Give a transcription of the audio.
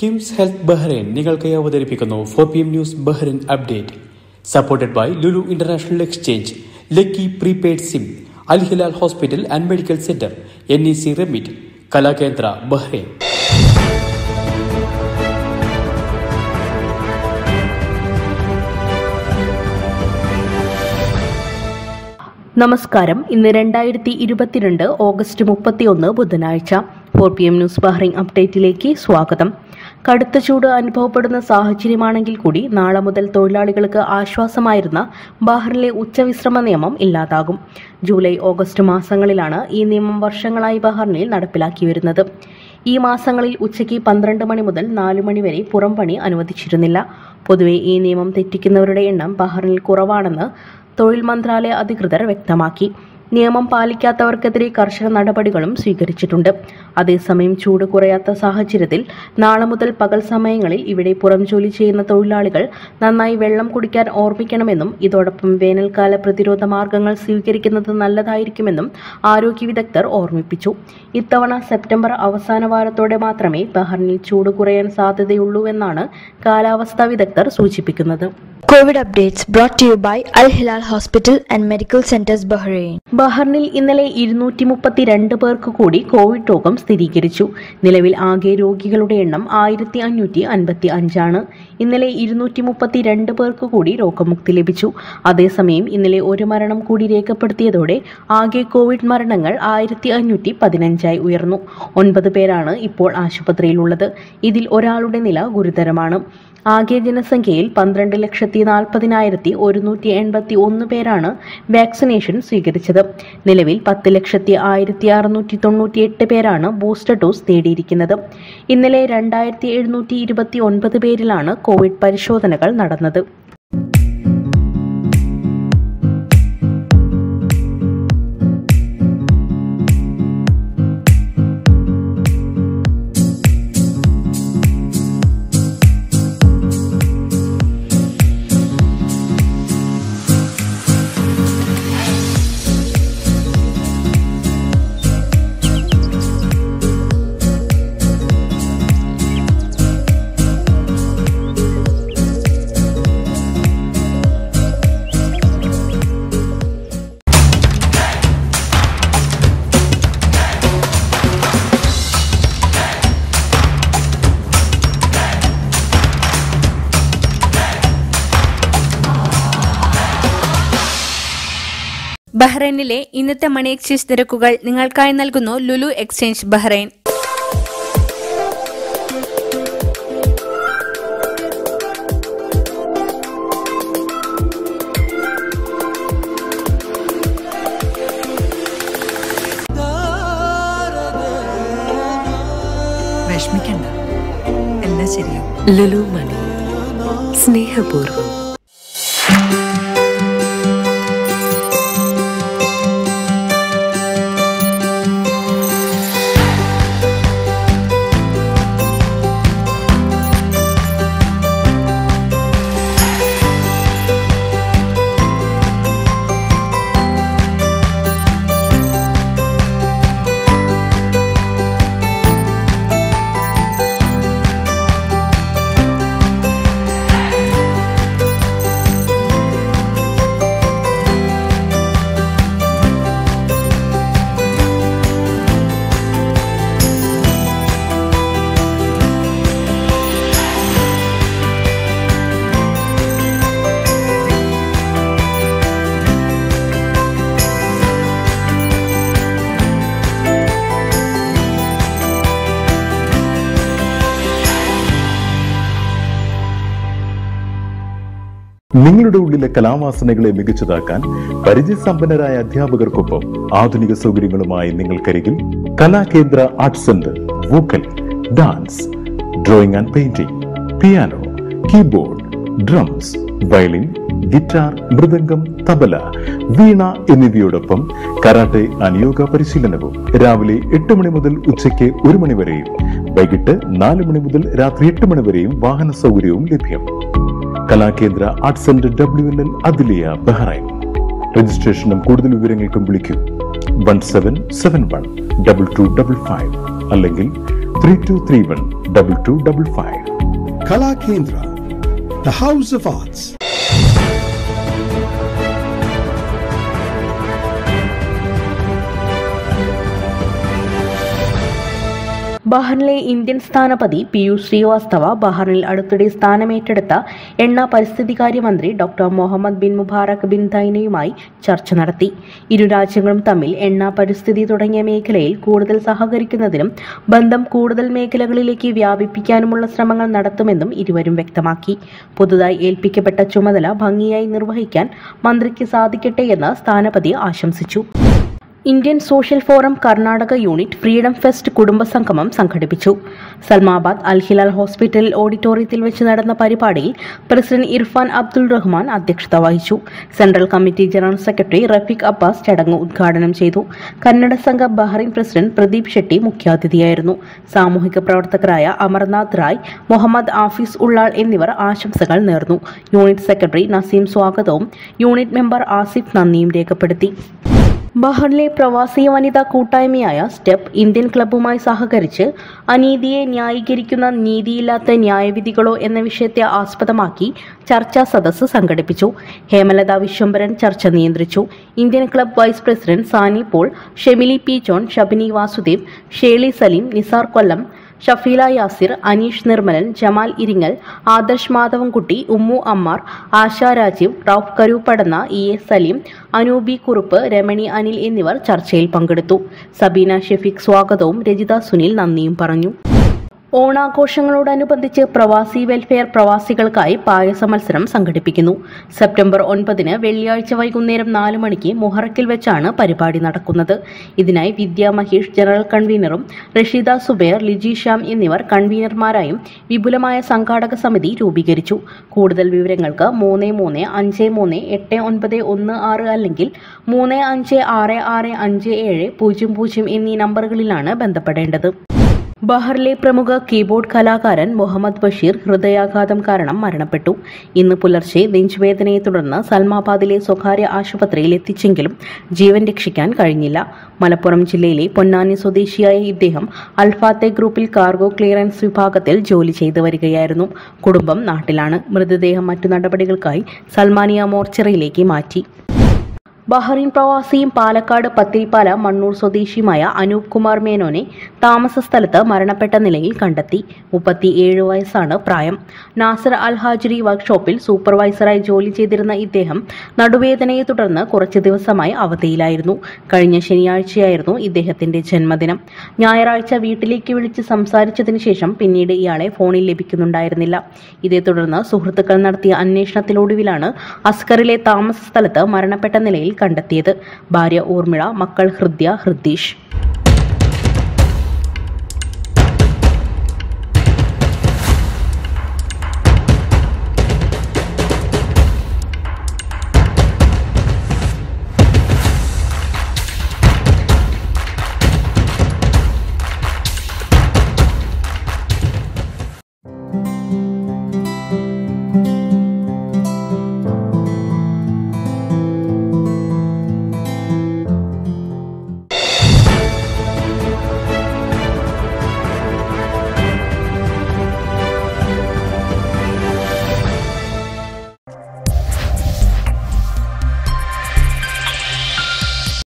KIMS health Bahrain നിങ്ങൾക്കായി അവതരിപ്പിക്കുന്നു four P M news Bahrain update supported by Lulu international exchange lucky prepaid SIM Al Hilal hospital and medical centre N E C remit Kalakendra Bahrain നമസ്കാരം. ഇന്ന് രണ്ടായിരത്തി ഇരുപത്തിരണ്ട് August മുപ്പത്തിയൊന്ന് ബുധനാഴ്ച. Four P M news Bahrain അപ്ഡേറ്റിലേക്ക് സ്വാഗതം. കടുത്ത ചൂട് അനുഭവപ്പെടുന്ന സാഹചര്യമാണെങ്കിൽ കൂടി നാളെ മുതൽ തൊഴിലാളികൾക്ക് ആശ്വാസമായിരുന്ന ബഹ്റിനിലെ ഉച്ചവിശ്രമ നിയമം ഇല്ലാതാകും. ജൂലൈ ഓഗസ്റ്റ് മാസങ്ങളിലാണ് ഈ നിയമം വർഷങ്ങളായി ബഹ്റിനിൽ നടപ്പിലാക്കി വരുന്നത്. ഈ മാസങ്ങളിൽ ഉച്ചയ്ക്ക് പന്ത്രണ്ട് മണി മുതൽ നാലു മണി വരെ പുറം പണി അനുവദിച്ചിരുന്നില്ല. പൊതുവെ ഈ നിയമം തെറ്റിക്കുന്നവരുടെ എണ്ണം ബഹ്റിനിൽ കുറവാണെന്ന് തൊഴിൽ മന്ത്രാലയ അധികൃതർ വ്യക്തമാക്കി. നിയമം പാലിക്കാത്തവർക്കെതിരെ കർശന നടപടികളും സ്വീകരിച്ചിട്ടുണ്ട്. അതേസമയം ചൂട് കുറയാത്ത സാഹചര്യത്തിൽ നാളെ മുതൽ പകൽ സമയങ്ങളിൽ ഇവിടെ പുറം ജോലി ചെയ്യുന്ന തൊഴിലാളികൾ നന്നായി വെള്ളം കുടിക്കാൻ ഓർമ്മിക്കണമെന്നും ഇതോടൊപ്പം വേനൽക്കാല പ്രതിരോധ മാർഗങ്ങൾ സ്വീകരിക്കുന്നത് നല്ലതായിരിക്കുമെന്നും ആരോഗ്യ വിദഗ്ധർ ഓർമ്മിപ്പിച്ചു. ഇത്തവണ സെപ്റ്റംബർ അവസാന വാരത്തോടെ മാത്രമേ ബഹ്റിനിൽ ചൂട് കുറയാൻ സാധ്യതയുള്ളൂവെന്നാണ് കാലാവസ്ഥാ വിദഗ്ധർ സൂചിപ്പിക്കുന്നത്. Covid updates brought you by Al Hilal hospital and medical centres Bahrain. ബഹ്റിനിൽ ഇന്നലെ ഇരുന്നൂറ്റി മുപ്പത്തിരണ്ട് പേർക്ക് കൂടി കോവിഡ് രോഗം സ്ഥിരീകരിച്ചു. നിലവിൽ ആകെ രോഗികളുടെ എണ്ണം ആയിരത്തി അഞ്ഞൂറ്റി അൻപത്തി അഞ്ചാണ് ഇന്നലെ ഇരുന്നൂറ്റി മുപ്പത്തിരണ്ട് പേർക്ക് കൂടി രോഗമുക്തി ലഭിച്ചു. അതേസമയം ഇന്നലെ ഒരു മരണം കൂടി രേഖപ്പെടുത്തിയതോടെ ആകെ കോവിഡ് മരണങ്ങൾ ആയിരത്തി അഞ്ഞൂറ്റി പതിനഞ്ചായി ഉയർന്നു. ഒൻപത് പേരാണ് ഇപ്പോൾ ആശുപത്രിയിലുള്ളത്. ഇതിൽ ഒരാളുടെ നില ഗുരുതരമാണ്. ആകെ ജനസംഖ്യയിൽ പന്ത്രണ്ട് ലക്ഷത്തി നാൽപ്പതിനായിരത്തി ഒരുന്നൂറ്റി എൺപത്തി ഒന്ന് പേരാണ് വാക്സിനേഷൻ സ്വീകരിച്ചത്. നിലവിൽ പത്ത് ലക്ഷത്തി ആയിരത്തി അറുന്നൂറ്റി തൊണ്ണൂറ്റി എട്ട് പേരാണ് ബൂസ്റ്റർ ഡോസ് നേടിയിരിക്കുന്നത്. ഇന്നലെ രണ്ടായിരത്തി എഴുന്നൂറ്റി ഇരുപത്തി ഒൻപത് പേരിലാണ് കോവിഡ് പരിശോധനകൾ നടന്നത്. ബഹ്റൈനിലെ ഇന്നത്തെ മണി എക്സ്ചേഞ്ച് നിരക്കുകൾ നിങ്ങൾക്കായി നൽകുന്നു ലുലു എക്സ്ചേഞ്ച് ബഹ്റൈൻ. വിഷമിക്കണ്ട. എല്ലാം ശരിയാവും. ലുലു മണി. സ്നേഹപൂർവം. നിങ്ങളുടെ ഉള്ളിലെ കലാവാസനകളെ മികച്ചതാക്കാൻ പരിചയസമ്പന്നരായ അധ്യാപകർക്കൊപ്പം ആധുനിക സൗകര്യങ്ങളുമായി നിങ്ങൾക്കരികിൽ Kalakendra arts centre vocal dance drawing and painting piano keyboard drums violin guitar mridangam tabla veena എന്നിവയോടൊപ്പം karate അനുയോഗ പരിശീലനവും രാവിലെ എട്ട് മണി മുതൽ ഉച്ചയ്ക്ക് ഒരു മണി വരെയും വൈകിട്ട് നാല് മണി മുതൽ രാത്രി എട്ട് മണി വരെയും വാഹന സൗകര്യവും ലഭ്യം. Kalakendra arts centre W L L Adliya Bahrain. രജിസ്ട്രേഷനും കൂടുതൽ വിവരങ്ങൾക്കും വിളിക്കൂ. One seven seven one double two double five അല്ലെങ്കിൽ three two three one double two double five Kalakendra the House of Arts. ബഹറിനിലെ ഇന്ത്യൻ സ്ഥാനപതി പീയൂഷ് ശ്രീവാസ്തവ ബഹ്റിനിൽ അടുത്തിടെ സ്ഥാനമേറ്റെടുത്ത എണ്ണ പരിസ്ഥിതികാര്യ മന്ത്രി doctor Mohammed bin Mubarak bin ദൈനയുമായി ചർച്ച നടത്തി. ഇരു രാജ്യങ്ങളും തമ്മിൽ എണ്ണ പരിസ്ഥിതി തുടങ്ങിയ മേഖലയിൽ കൂടുതൽ സഹകരിക്കുന്നതിനും ബന്ധം കൂടുതൽ മേഖലകളിലേക്ക് വ്യാപിപ്പിക്കാനുമുള്ള ശ്രമങ്ങൾ നടത്തുമെന്നും ഇരുവരും വ്യക്തമാക്കി. പുതുതായി ഏൽപ്പിക്കപ്പെട്ട ചുമതല ഭംഗിയായി നിർവഹിക്കാൻ മന്ത്രിക്ക് സാധിക്കട്ടെയെന്ന് സ്ഥാനപതി ആശംസിച്ചു. Indian social forum Karnataka unit freedom fest കുടുംബസംഗമം സംഘടിപ്പിച്ചു. സൽമാബാദ് അൽഹിലാൽ ഹോസ്പിറ്റൽ ഓഡിറ്റോറിയത്തിൽ വെച്ച് നടന്ന പരിപാടിയിൽ പ്രസിഡന്റ് ഇർഫാൻ അബ്ദുൾ റഹ്മാൻ അധ്യക്ഷത വഹിച്ചു. Central committee general secretary Rafeeq Abbas ചടങ്ങ് ഉദ്ഘാടനം ചെയ്തു. കന്നഡ സംഘ ബഹ്റൈൻ പ്രസിഡന്റ് പ്രദീപ് ഷെട്ടി മുഖ്യാതിഥിയായിരുന്നു. സാമൂഹിക പ്രവർത്തകരായ അമർനാഥ് റായ് മുഹമ്മദ് ആഫീസ് ഉള്ളാൾ എന്നിവർ ആശംസകൾ നേർന്നു. യൂണിറ്റ് സെക്രട്ടറി നസീം സ്വാഗതവും യൂണിറ്റ് മെമ്പർ ആസിഫ് നന്ദിയും രേഖപ്പെടുത്തി. ബഹറിലെ പ്രവാസി വനിതാ കൂട്ടായ്മയായ സ്റ്റെപ്പ് ഇന്ത്യൻ ക്ലബ്ബുമായി സഹകരിച്ച് അനീതിയെ ന്യായീകരിക്കുന്ന നീതിയില്ലാത്ത ന്യായവിധികളോ എന്ന വിഷയത്തെ ആസ്പദമാക്കി ചർച്ചാ സദസ്സ് സംഘടിപ്പിച്ചു. ഹേമലത വിശ്വംഭരൻ ചർച്ച നിയന്ത്രിച്ചു. Indian club vice president Sani Paul Shemili P John Shabini Vasudev Sheli Saleem Nisar Kollam Shafeela Yasir Aneesh Nirmalan Jamal Iringal Adarsh Madhavankutty Ummu Ammar Asha Rajeev Rauf Karuppadanna E A Saleem Anoobi Kurup Ramani Anil എന്നിവർ ചർച്ചയിൽ പങ്കെടുത്തു. സബീന ഷെഫീഖ് സ്വാഗതവും രജിത സുനിൽ നന്ദിയും പറഞ്ഞു. ഓണാഘോഷങ്ങളോടനുബന്ധിച്ച് പ്രവാസി welfare പ്രവാസികൾക്കായി പായസ മത്സരം സംഘടിപ്പിക്കുന്നു. സെപ്റ്റംബർ ഒൻപതിന് വെള്ളിയാഴ്ച വൈകുന്നേരം നാല് മണിക്ക് മുഹറക്കിൽ വെച്ചാണ് പരിപാടി നടക്കുന്നത്. ഇതിനായി വിദ്യ മഹേഷ് ജനറൽ കൺവീനറും റഷീദ സുബേർ ലിജി ശ്യാം എന്നിവർ കൺവീനർമാരായും വിപുലമായ സംഘാടക സമിതി രൂപീകരിച്ചു. കൂടുതൽ വിവരങ്ങൾക്ക് മൂന്ന് മൂന്ന് അഞ്ച് മൂന്ന് എട്ട് ഒൻപത് ഒന്ന് ആറ് അല്ലെങ്കിൽ മൂന്ന് അഞ്ച് ആറ് ആറ് അഞ്ച് ഏഴ് പൂജ്യം പൂജ്യം എന്നീ നമ്പറുകളിലാണ് ബന്ധപ്പെടേണ്ടത്. ബഹറിലെ പ്രമുഖ കീബോർഡ് കലാകാരൻ മുഹമ്മദ് ബഷീർ ഹൃദയാഘാതം കാരണം മരണപ്പെട്ടു. ഇന്ന് പുലർച്ചെ നെഞ്ചുവേദനയെ തുടർന്ന് സൽമാബാദിലെ സ്വകാര്യ ആശുപത്രിയിൽ എത്തിച്ചെങ്കിലും ജീവൻ രക്ഷിക്കാൻ കഴിഞ്ഞില്ല. മലപ്പുറം ജില്ലയിലെ പൊന്നാനി സ്വദേശിയായ ഇദ്ദേഹം അൽഫാത്തെ ഗ്രൂപ്പിൽ കാർഗോ ക്ലിയറൻസ് വിഭാഗത്തിൽ ജോലി ചെയ്തു വരികയായിരുന്നു. കുടുംബം നാട്ടിലാണ്. മൃതദേഹം മറ്റു നടപടികൾക്കായി സൽമാനിയ മോർച്ചറിയിലേക്ക് മാറ്റി. ബഹ്റൈൻ പ്രവാസിയും പാലക്കാട് പത്തിരിപ്പാല മണ്ണൂർ സ്വദേശിയുമായ അനൂപ് കുമാർ മേനോനെ താമസ സ്ഥലത്ത് മരണപ്പെട്ട നിലയിൽ കണ്ടെത്തി. മുപ്പത്തിയേഴ് വയസ്സാണ് പ്രായം. നാസർ അൽ ഹാജിരി വർക്ക്ഷോപ്പിൽ സൂപ്പർവൈസറായി ജോലി ചെയ്തിരുന്ന ഇദ്ദേഹം നടുവേദനയെ തുടർന്ന് കുറച്ച് ദിവസമായി അവധിയിലായിരുന്നു. കഴിഞ്ഞ ശനിയാഴ്ചയായിരുന്നു ഇദ്ദേഹത്തിന്റെ ജന്മദിനം. ഞായറാഴ്ച വീട്ടിലേക്ക് വിളിച്ച് സംസാരിച്ചതിന് ശേഷം പിന്നീട് ഇയാളെ ഫോണിൽ ലഭിക്കുന്നുണ്ടായിരുന്നില്ല. ഇതേ തുടർന്ന് സുഹൃത്തുക്കൾ നടത്തിയ അന്വേഷണത്തിലൊടുവിലാണ് അസ്കറിലെ താമസ സ്ഥലത്ത് മരണപ്പെട്ട നിലയിൽ കണ്ടെത്തിയത്. ഭാര്യ ഊർമിള മക്കൾ ഹൃദ്യ ഹൃദ്ദീഷ്